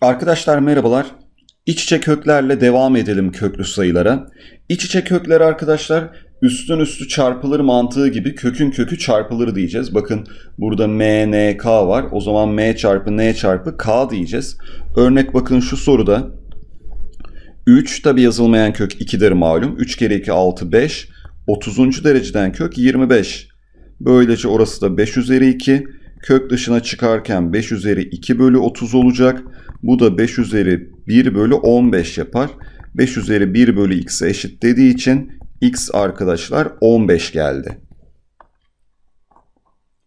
Arkadaşlar merhabalar. İç içe köklerle devam edelim köklü sayılara. İç içe kökler arkadaşlar üstün üstü çarpılır mantığı gibi kökün kökü çarpılır diyeceğiz. Bakın burada m, n, k var. O zaman m çarpı n çarpı k diyeceğiz. Örnek bakın şu soruda 3 tabi yazılmayan kök 2'dir malum. 3 kere 2 6 5. 30. dereceden kök 25. Böylece orası da 5 üzeri 2. Kök dışına çıkarken 5 üzeri 2 bölü 30 olacak. Bu da 5 üzeri 1 bölü 15 yapar. 5 üzeri 1 bölü x'e eşit dediği için x arkadaşlar 15 geldi.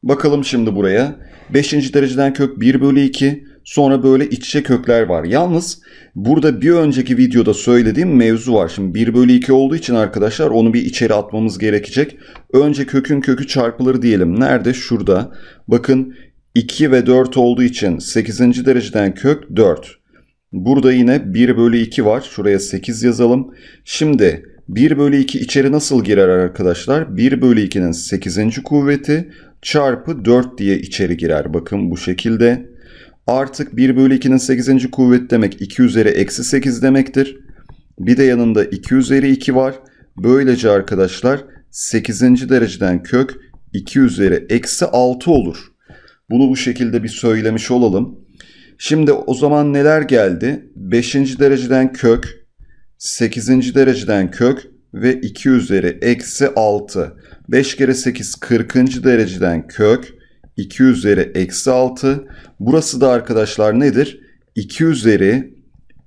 Bakalım şimdi buraya. 5. dereceden kök 1 bölü 2. Sonra böyle iç içe kökler var. Yalnız burada bir önceki videoda söylediğim mevzu var. Şimdi 1 bölü 2 olduğu için arkadaşlar onu bir içeri atmamız gerekecek. Önce kökün kökü çarpılır diyelim. Nerede? Şurada. Bakın 2 ve 4 olduğu için 8. dereceden kök 4. Burada yine 1 bölü 2 var. Şuraya 8 yazalım. Şimdi 1 bölü 2 içeri nasıl girer arkadaşlar? 1 bölü 2'nin 8. kuvveti çarpı 4 diye içeri girer. Bakın bu şekilde. Artık 1 bölü 2'nin 8. kuvveti demek 2 üzeri eksi 8 demektir. Bir de yanında 2 üzeri 2 var. Böylece arkadaşlar 8. dereceden kök 2 üzeri eksi 6 olur. Bunu bu şekilde bir söylemiş olalım. Şimdi o zaman neler geldi? 5. dereceden kök, 8. dereceden kök ve 2 üzeri eksi 6. 5 kere 8 40. dereceden kök, 2 üzeri eksi 6. Burası da arkadaşlar nedir? 2 üzeri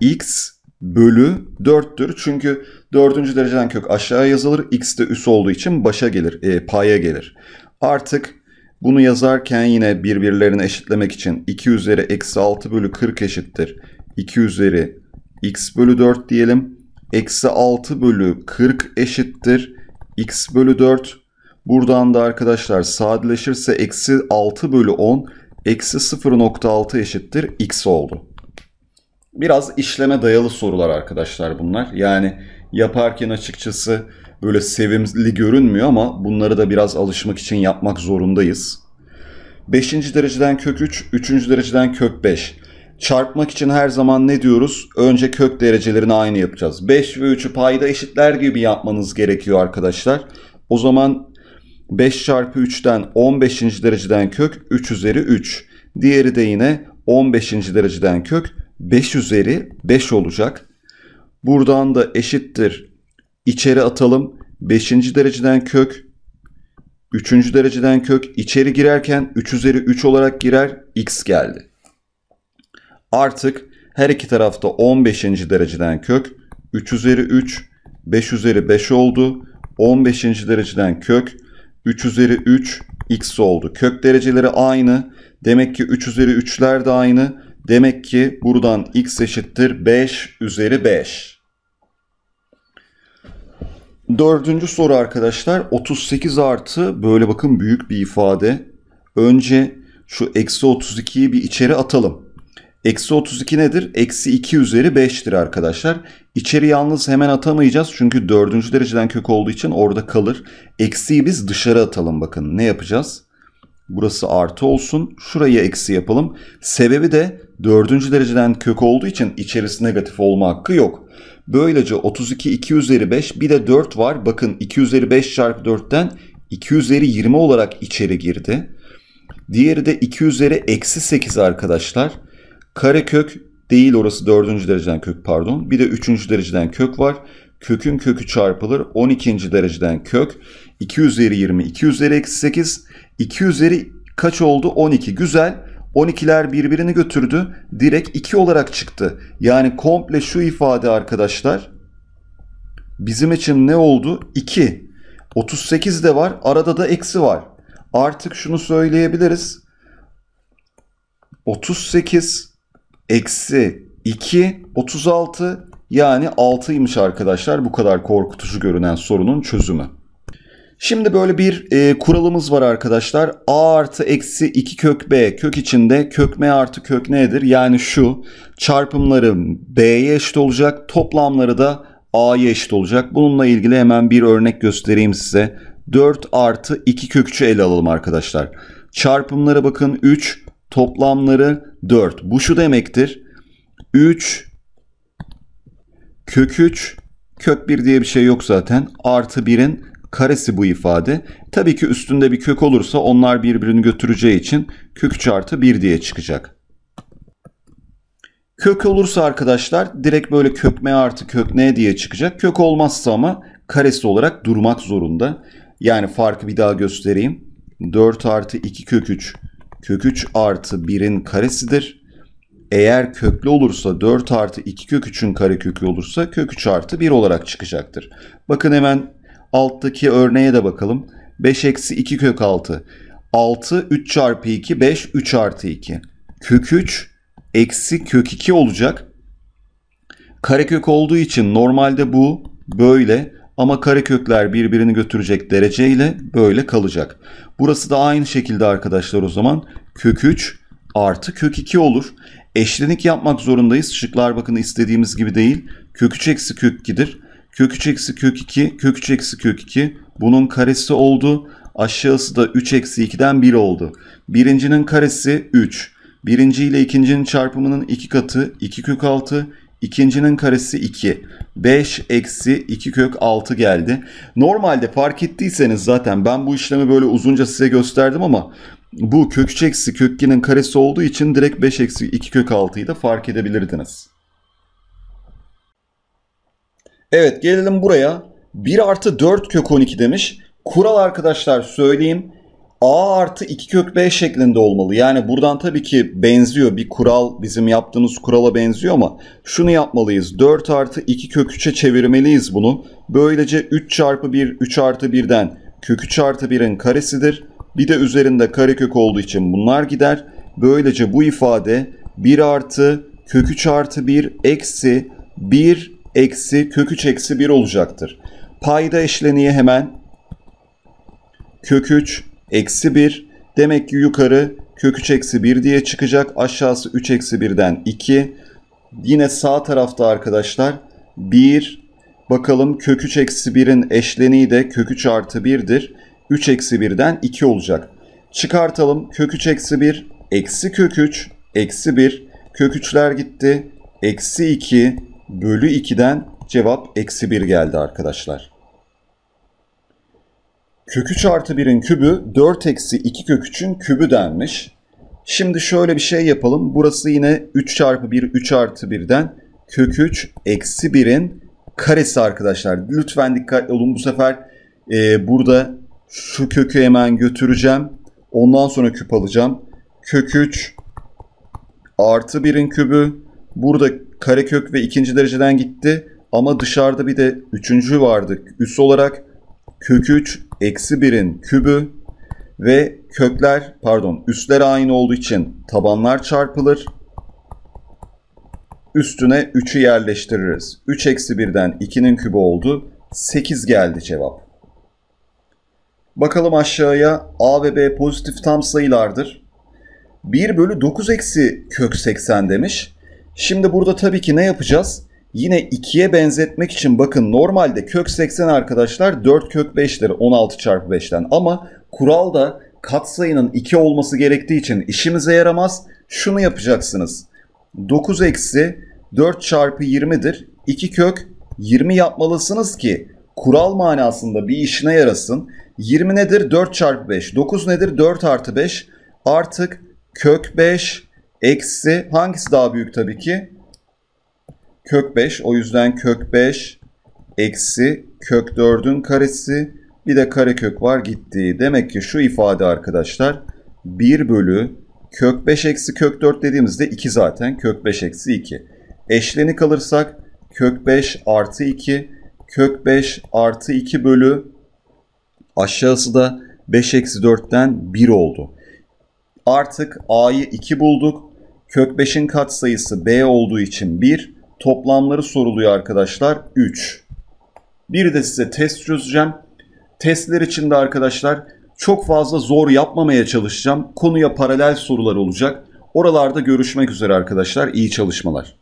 x bölü 4'tür. Çünkü 4. dereceden kök aşağı yazılır. X de üs olduğu için başa gelir, e, paya gelir. Artık bunu yazarken yine birbirlerini eşitlemek için 2 üzeri eksi 6 bölü 40 eşittir. 2 üzeri x bölü 4 diyelim. Eksi 6 bölü 40 eşittir. x bölü 4. Buradan da arkadaşlar sadeleşirse eksi 6 bölü 10 eksi 0.6 eşittir x oldu. Biraz işleme dayalı sorular arkadaşlar bunlar. Yani yaparken açıkçası böyle sevimli görünmüyor ama bunları da biraz alışmak için yapmak zorundayız. 5. dereceden kök 3, 3. dereceden kök 5. Çarpmak için her zaman ne diyoruz? Önce kök derecelerini aynı yapacağız. 5 ve 3'ü payda eşitler gibi yapmanız gerekiyor arkadaşlar. O zaman 5 çarpı 3'ten 15. dereceden kök 3 üzeri 3. Diğeri de yine 15. dereceden kök 5 üzeri 5 olacak. Buradan da eşittir. İçeri atalım. 5. dereceden kök 3. dereceden kök içeri girerken 3 üzeri 3 olarak girer. X geldi. Artık her iki tarafta 15. dereceden kök 3 üzeri 3 5 üzeri 5 oldu. 15. dereceden kök 3 üzeri 3 x oldu. Kök dereceleri aynı. Demek ki 3 üzeri 3'ler de aynı. Demek ki buradan x eşittir 5 üzeri 5. Dördüncü soru arkadaşlar 38 artı böyle bakın büyük bir ifade. Önce şu eksi 32'yi bir içeri atalım. Eksi 32 nedir? Eksi 2 üzeri 5'tir arkadaşlar. İçeri yalnız hemen atamayacağız. Çünkü dördüncü dereceden kök olduğu için orada kalır. Eksiyi biz dışarı atalım bakın. Ne yapacağız? Burası artı olsun. Şurayı eksi yapalım. Sebebi de dördüncü dereceden kök olduğu için içerisi negatif olma hakkı yok. Böylece 32 2 üzeri 5 bir de 4 var. Bakın 2 üzeri 5 çarpı 4'ten 2 üzeri 20 olarak içeri girdi. Diğeri de 2 üzeri eksi 8 arkadaşlar. Karekök değil orası 4. dereceden kök pardon. Bir de 3. dereceden kök var. Kökün kökü çarpılır. 12. dereceden kök. 2 üzeri 20 2 üzeri eksi 8. 2 üzeri kaç oldu? 12. Güzel. 12'ler birbirini götürdü. Direkt 2 olarak çıktı. Yani komple şu ifade arkadaşlar bizim için ne oldu? 2. 38 de var. Arada da eksi var. Artık şunu söyleyebiliriz. 38 eksi 2 36 yani 6'ymış arkadaşlar. Bu kadar korkutucu görünen sorunun çözümü. Şimdi böyle bir e, kuralımız var arkadaşlar. A artı eksi 2 kök B kök içinde kök M artı kök N'dir. Yani şu çarpımları B'ye eşit olacak. Toplamları da A'ya eşit olacak. Bununla ilgili hemen bir örnek göstereyim size. 4 artı 2 kökçü ele alalım arkadaşlar. Çarpımları bakın 3 toplamları 4. Bu şu demektir. 3 kök 3 kök 1 diye bir şey yok zaten. Artı 1'in karesi bu ifade. Tabii ki üstünde bir kök olursa onlar birbirini götüreceği için kök 3 artı 1 diye çıkacak. Kök olursa arkadaşlar direkt böyle kök m artı kök n diye çıkacak. Kök olmazsa ama karesi olarak durmak zorunda. Yani farkı bir daha göstereyim. 4 artı 2 kök 3 kök 3 artı 1'in karesidir. Eğer köklü olursa 4 artı 2 kök 3'ün karekökü olursa kök 3 artı 1 olarak çıkacaktır. Bakın hemen alttaki örneğe de bakalım. 5 eksi 2 kök 6. 6 3 çarpı 2 5 3 artı 2. Kök 3 eksi kök 2 olacak. Karekök olduğu için normalde bu böyle ama karekökler birbirini götürecek dereceyle böyle kalacak. Burası da aynı şekilde arkadaşlar o zaman kök 3 artı kök 2 olur. Eşlenik yapmak zorundayız. Şıklar bakın istediğimiz gibi değil. Kök 3 eksi kök 2'dir. Kök 3 eksi kök 2, kök 3 eksi kök 2. Bunun karesi oldu. Aşağısı da 3 eksi 2'den 1 oldu. Birincinin karesi 3. Birinci ile ikincinin çarpımının 2 katı 2 kök 6. İkincinin karesi 2. 5 eksi 2 kök 6 geldi. Normalde fark ettiyseniz zaten ben bu işlemi böyle uzunca size gösterdim ama bu kök 3 eksi kök 2'nin karesi olduğu için direkt 5 eksi 2 kök 6'yı da fark edebilirdiniz. Evet gelelim buraya. 1 artı 4 kök 12 demiş. Kural arkadaşlar söyleyeyim. A artı 2 kök 5 şeklinde olmalı. Yani buradan tabii ki benziyor. Bir kural bizim yaptığımız kurala benziyor ama şunu yapmalıyız. 4 artı 2 kök 3'e çevirmeliyiz bunu. Böylece 3 çarpı 1 3 artı 1'den kök 3 artı 1'in karesidir. Bir de üzerinde karekök olduğu için bunlar gider. Böylece bu ifade 1 artı kök 3 artı 1 eksi 1 eksi kök 3 eksi 1 olacaktır. Payda eşleniği hemen kök 3 eksi 1 demek ki yukarı kök 3 eksi 1 diye çıkacak. Aşağısı 3 eksi 1'den 2. Yine sağ tarafta arkadaşlar 1 bakalım kök 3 eksi 1'in eşleniği de kök 3 artı 1'dir. 3 eksi 1'den 2 olacak. Çıkartalım kök 3 eksi 1 eksi kök 3 eksi 1 kök 3'ler gitti. Eksi 2 bölü 2'den cevap eksi 1 geldi arkadaşlar. Kök 3 artı 1'in kübü 4 eksi 2 kök 3'ün kübü denmiş. Şimdi şöyle bir şey yapalım. Burası yine 3 çarpı 1 3 artı 1'den kök 3 eksi 1'in karesi arkadaşlar. Lütfen dikkat olun bu sefer e, burada şu kökü hemen götüreceğim. Ondan sonra küp alacağım. Kök 3 artı 1'in kübü. Burada karekök ve ikinci dereceden gitti. Ama dışarıda bir de üçüncü vardı. Üst olarak kök 3 eksi 1'in kübü ve kökler pardon üstler aynı olduğu için tabanlar çarpılır. Üstüne 3'ü yerleştiririz. 3 eksi 1'den 2'nin kübü oldu. 8 geldi cevap. Bakalım aşağıya a ve b pozitif tam sayılardır. 1 bölü 9 eksi kök 80 demiş. Şimdi burada tabii ki ne yapacağız? Yine 2'ye benzetmek için bakın normalde kök 80 arkadaşlar 4 kök 5'tir 16 çarpı 5'ten ama kuralda katsayının 2 olması gerektiği için işimize yaramaz. Şunu yapacaksınız. 9 eksi 4 çarpı 20'dir. 2 kök 20 yapmalısınız ki kural manasında bir işine yarasın. 20 nedir? 4 çarpı 5. 9 nedir? 4 artı 5. Artık kök 5 eksi hangisi daha büyük tabii ki? Kök 5. O yüzden kök 5 eksi kök 4'ün karesi bir de karekök var gitti. Demek ki şu ifade arkadaşlar 1 bölü kök 5 eksi kök 4 dediğimizde 2 zaten. Kök 5 eksi 2. Eşleni kalırsak kök 5 artı 2 kök 5 artı 2 bölü aşağısı da 5 eksi 4'ten 1 oldu. Artık a'yı 2 bulduk. Kök 5'in katsayısı b olduğu için 1. Toplamları soruluyor arkadaşlar 3. Bir de size test çözeceğim. Testler için de arkadaşlar çok fazla zor yapmamaya çalışacağım. Konuya paralel sorular olacak. Oralarda görüşmek üzere arkadaşlar. İyi çalışmalar.